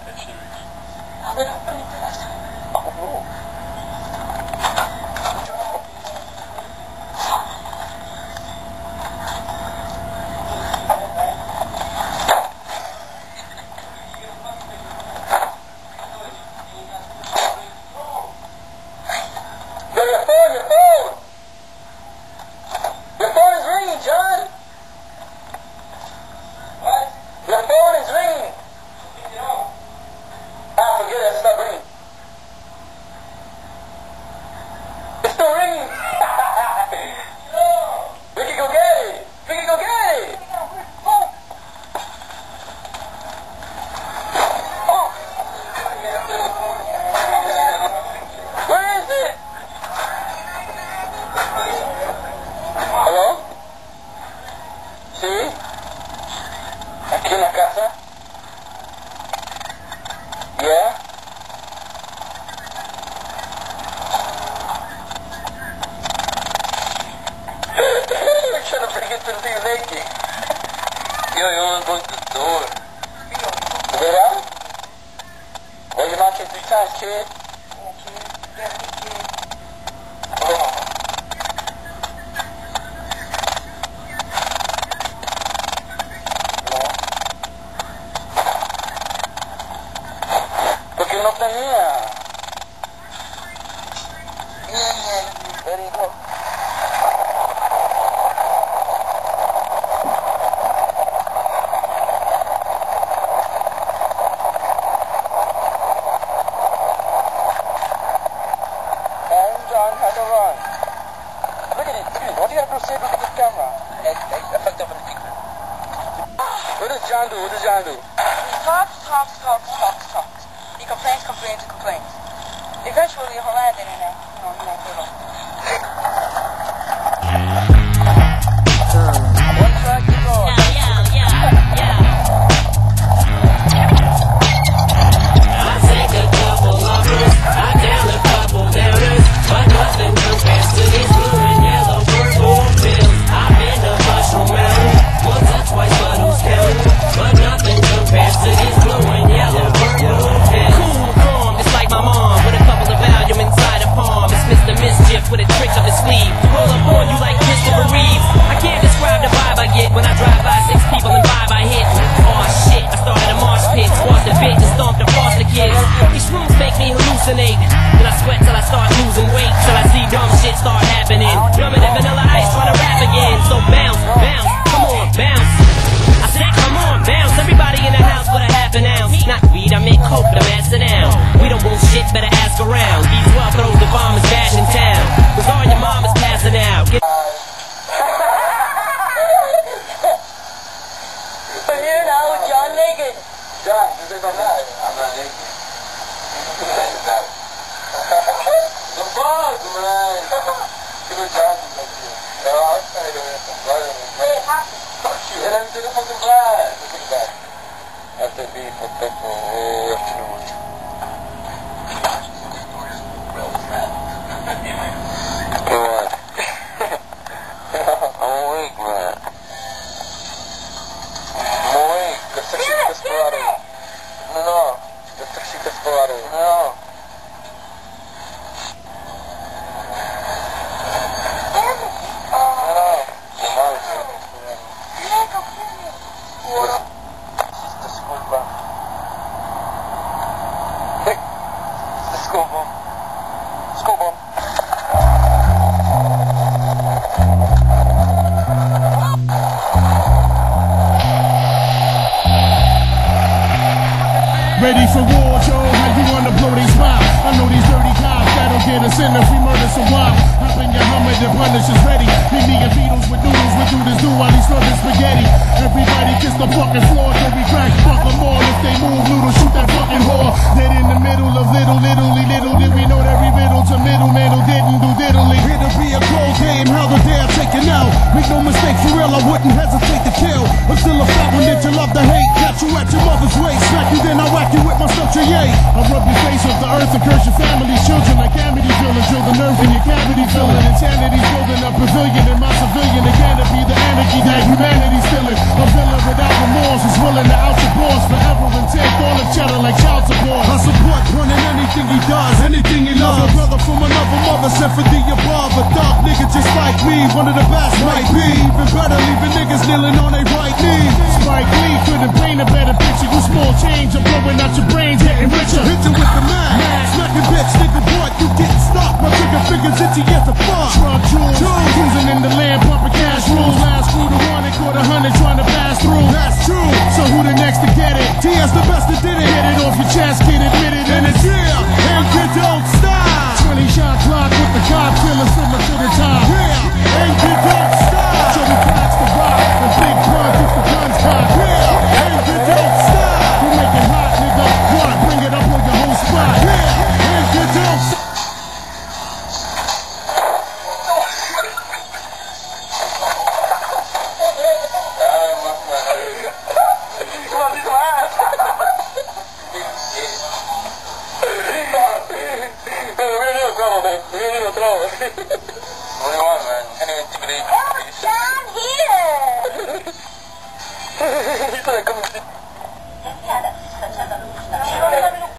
食べると言ってました。eu Io e un conduttore. Vero? Vogliamo anche piccarci? Oh. Perché non tenia. Niente. Very good. Look at it. What do you have to say? Look at the camera. I, I, I fucked up on the picture. What does John do? What does John do? He talks, talks, talks, talks, talks. He complains, complains, complains. Eventually, he'll land it in there. You know, he No, I'm trying to some blood in it. Hey, hot. Fuck you. And then take a fucking glass. Take it back. After being afternoon. Ready for war, Joe? How you wanna blow these spots? I know these dirty cops that'll get us in if we murder some wild. Hop in your Hummer, the punish is ready. Meet me and Beatles with noodles, we do this do while he's serving spaghetti. Everybody kiss the fucking floor, till we crack, fuck them all. If they move, with yay. I rub your face off the earth and curse your family's children like Amity feeling, drill the nerves in your cavity feeling. Insanity's building a pavilion in my civilian. The canopy, the anarchy that humanity's feeling. A villain without remorse is willing to out your boss forever and take all the cheddar like child support. I support running anything he does, anything he loves. A brother from another mother sent for the above. A dark nigga just like me, one of the best might be. Even better, leaving niggas kneeling on their right knees. Spike Couldn't paint a better picture. You small change, I'm blowing out your brains, getting richer. Hit you with the man, smacking bitch, nigga, what? You getting stuck? My trigger fingers itchy as a fuck. Trump jewels, cruising in the land, on, man. You man? Intimidate me. Oh, down here! He's like, come